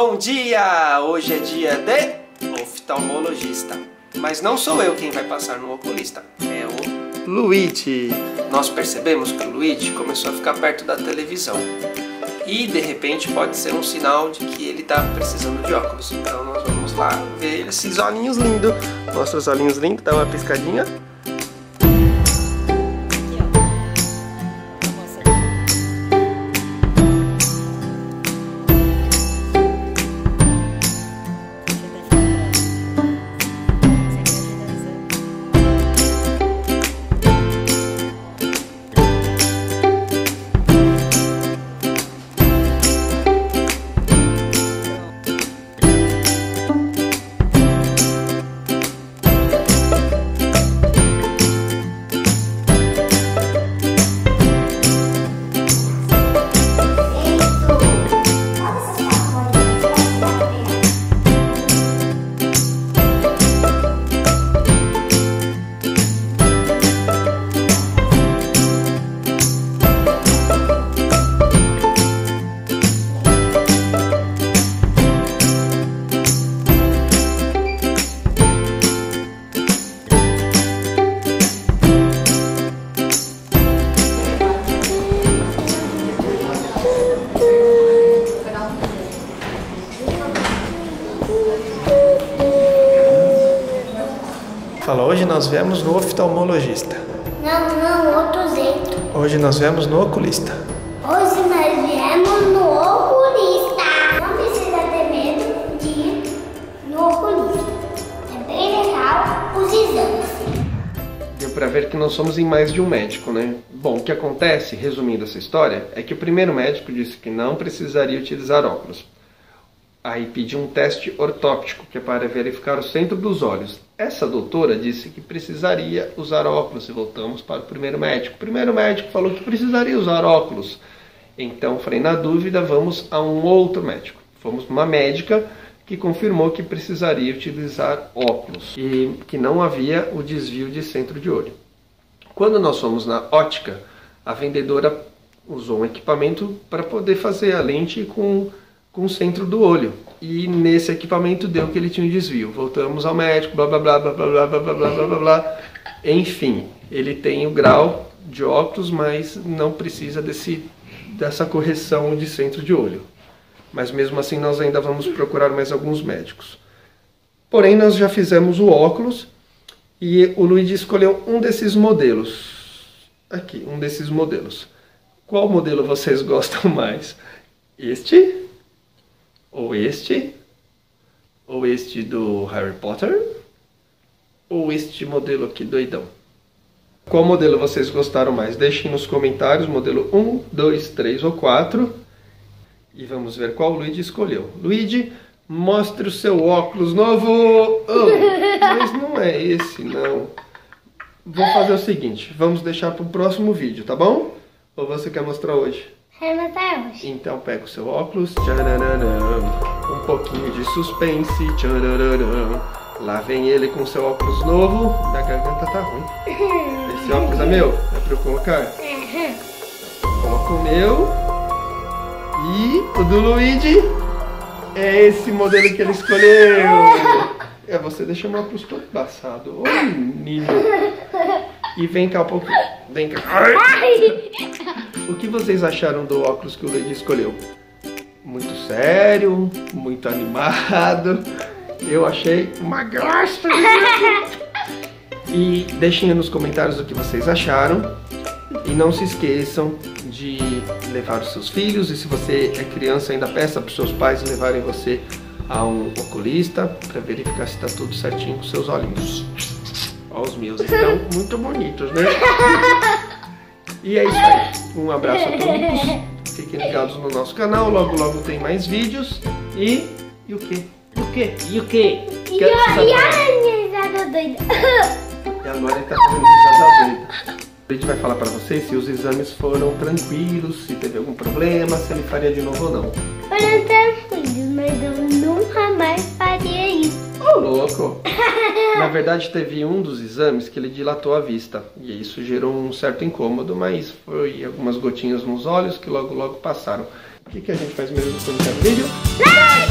Bom dia! Hoje é dia de oftalmologista. Mas não sou eu quem vai passar no oculista, é o Luigi. Nós percebemos que o Luigi começou a ficar perto da televisão. E de repente pode ser um sinal de que ele está precisando de óculos. Então nós vamos lá ver esses olhinhos lindos. Mostra os olhinhos lindos, dá uma piscadinha. Fala, hoje nós viemos no oftalmologista. Não, não, outro jeito. Hoje nós viemos no oculista. Hoje nós viemos no oculista. Não precisa ter medo de ir no oculista. É bem legal os exames. Deu pra ver que nós somos em mais de um médico, né? Bom, o que acontece, resumindo essa história, é que o primeiro médico disse que não precisaria utilizar óculos. Aí pediu um teste ortóptico, que é para verificar o centro dos olhos. Essa doutora disse que precisaria usar óculos e voltamos para o primeiro médico. O primeiro médico falou que precisaria usar óculos. Então, falei, na dúvida, vamos a um outro médico. Fomos uma médica que confirmou que precisaria utilizar óculos e que não havia o desvio de centro de olho. Quando nós fomos na ótica, a vendedora usou um equipamento para poder fazer a lente com com o centro do olho. E nesse equipamento deu que ele tinha um desvio. Voltamos ao médico, blá blá blá blá blá blá blá blá blá blá blá. Enfim, ele tem o grau de óculos, mas não precisa desse, dessa correção de centro de olho. Mas mesmo assim nós ainda vamos procurar mais alguns médicos. Porém, nós já fizemos o óculos e o Luigi escolheu um desses modelos. Aqui, um desses modelos. Qual modelo vocês gostam mais? Este? Ou este, ou este do Harry Potter, ou este modelo aqui doidão. Qual modelo vocês gostaram mais? Deixem nos comentários, modelo 1, 2, 3 ou 4. E vamos ver qual o Luigi escolheu. Luigi, mostre o seu óculos novo! Oh, mas não é esse, não. Vou fazer o seguinte, vamos deixar para o próximo vídeo, tá bom? Ou você quer mostrar hoje? Hoje. Então pega o seu óculos, um pouquinho de suspense. Lá vem ele com seu óculos novo, minha garganta tá ruim. Esse óculos é meu? É pra eu colocar? Coloca o meu. E o do Luigi é esse modelo que ele escolheu. É, você deixa o óculos todo embaçado. Ô menino. E vem cá um pouquinho. Vem cá. Ai. O que vocês acharam do óculos que o Luigi escolheu? Muito sério, muito animado. Eu achei uma graça. E deixem nos comentários o que vocês acharam. E não se esqueçam de levar os seus filhos. E se você é criança, ainda peça para os seus pais levarem você a um oculista para verificar se está tudo certinho com seus olhinhos. Ó, os meus estão muito bonitos, né? E é isso aí. Um abraço a todos. Fiquem ligados no nosso canal. Logo, logo tem mais vídeos. E. E o quê? E o quê? E o quê? E, a, e a minha risada doida? E agora ele tá fazendo risada doida. A gente vai falar pra vocês se os exames foram tranquilos, se teve algum problema, se ele faria de novo ou não. Foram tranquilos, mas eu nunca mais faria isso. Ô, oh, louco! Na verdade, teve um dos exames que ele dilatou a vista. E isso gerou um certo incômodo, mas foi algumas gotinhas nos olhos que logo logo passaram. O que, que a gente faz mesmo no vídeo? Like!